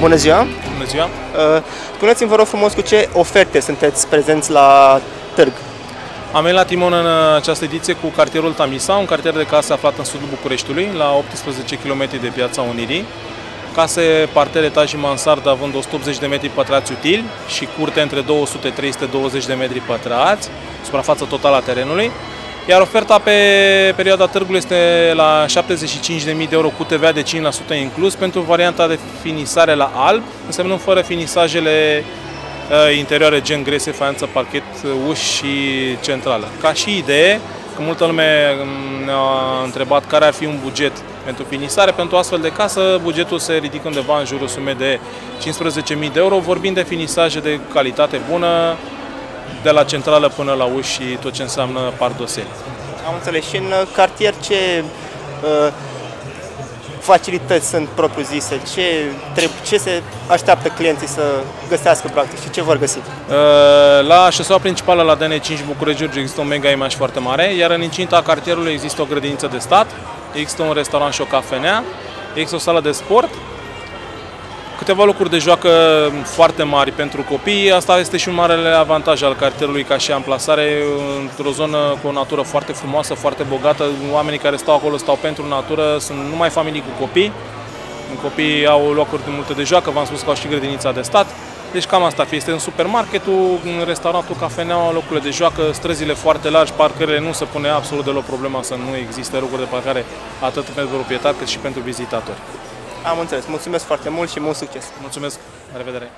Bună ziua! Bună ziua! Uh, Spuneți-mi, vă rog frumos, cu ce oferte sunteți prezenți la târg? Am venit la Timon în această ediție cu cartierul Tamisa, un cartier de case aflat în sudul Bucureștiului, la 18 km de Piața Unirii. Case, parter, etaj și mansardă având 180 de metri pătrați utili și curte între 200-320 de metri pătrați, suprafața totală a terenului. Iar oferta pe perioada târgului este la 75.000 de euro cu TVA de 5% inclus pentru varianta de finisare la alb, însemnând fără finisajele uh, interioare gen grese, faianță, parchet, uși și centrală. Ca și idee, că multă lume ne-a întrebat care ar fi un buget pentru finisare, pentru astfel de casă, bugetul se ridică undeva în jurul sume de 15.000 de euro, vorbind de finisaje de calitate bună, de la centrală până la uși și tot ce înseamnă pardoseli. Am înțeles. Și în cartier ce uh, facilități sunt propriu-zise? Ce, ce se așteaptă clienții să găsească practic și ce vor găsi? Uh, la șoseaua principală la DN5 București există un mega image foarte mare, iar în incinta cartierului există o grădiniță de stat, există un restaurant și o cafenea, există o sală de sport, câteva locuri de joacă foarte mari pentru copii. Asta este și un mare avantaj al cartierului ca și amplasare într-o zonă cu o natură foarte frumoasă, foarte bogată. Oamenii care stau acolo stau pentru natură, sunt numai familii cu copii. Copiii au locuri de multe de joacă, v-am spus că au și grădinița de stat. Deci cam asta fi. Este în supermarketul, în restaurantul, cafeneaua, locurile de joacă, străzile foarte largi, parcările nu se pune absolut deloc problema să nu existe locuri de parcare atât pentru proprietar cât și pentru vizitatori. Am înțeles. Mulțumesc foarte mult și mult succes! Mulțumesc! La revedere!